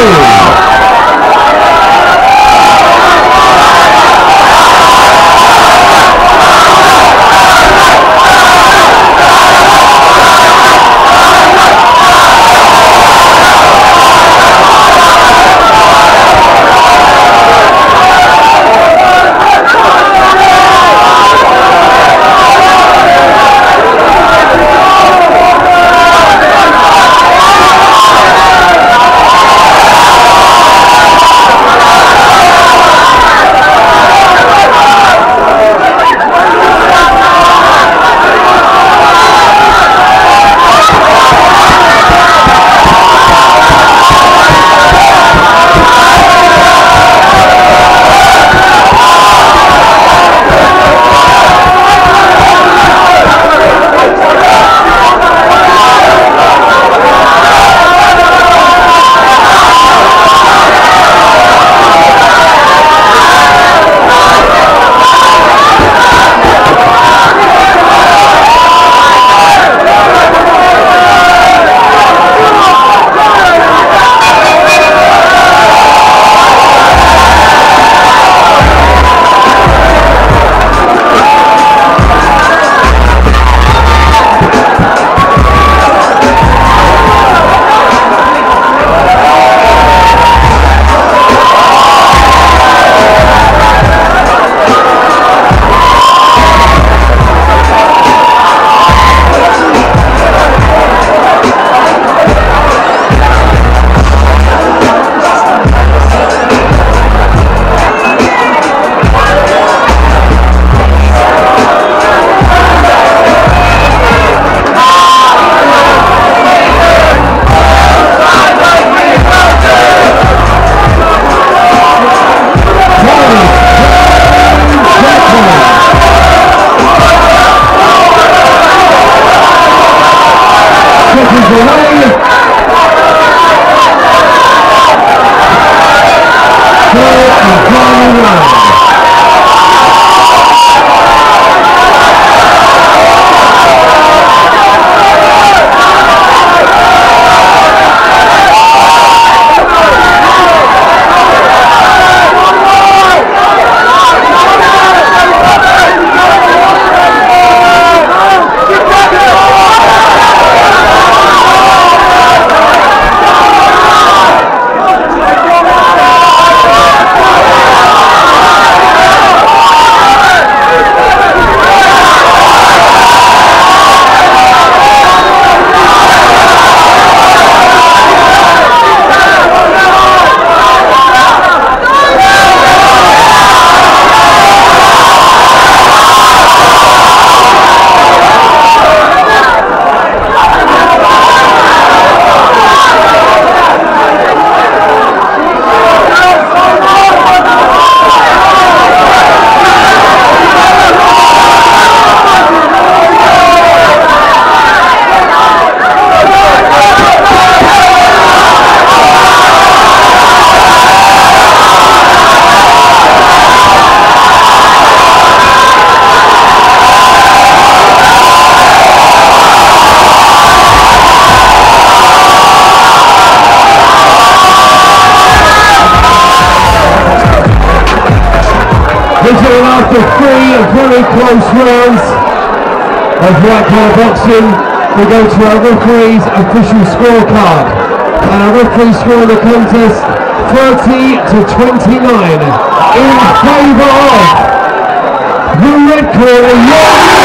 Round Barcelona. Close rounds of white collar boxing. We go to our referee's official scorecard. And our referee score the contest 30 to 29 in favour of the red corner.